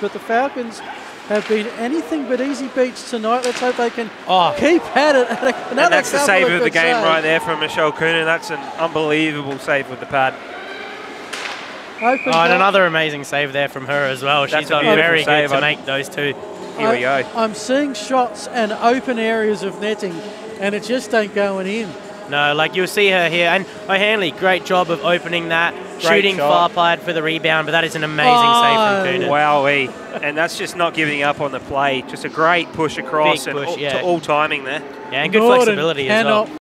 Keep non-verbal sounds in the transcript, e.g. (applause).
but the Falcons have been anything but easy beats tonight. Let's hope they can Oh. keep at it. (laughs) And that's the save of the game saves. right there from Michelle Coonan. That's an unbelievable save with the pad. Opens Oh, and another amazing save there from her as well. That's She's a got beautiful very save. good to I- make those two. Here we go. I'm seeing shots and open areas of netting, and it just ain't going in. No, like you'll see her here. And oh, O'Hanley, great job of opening that, shooting shot. far pied for the rebound, but that is an amazing Oh. save from oh. Coonan. Wowee. and that's just not giving up on the play. Just a great push across Big and push, all, yeah. to all timing there. Yeah, and good Gordon flexibility as well. cannot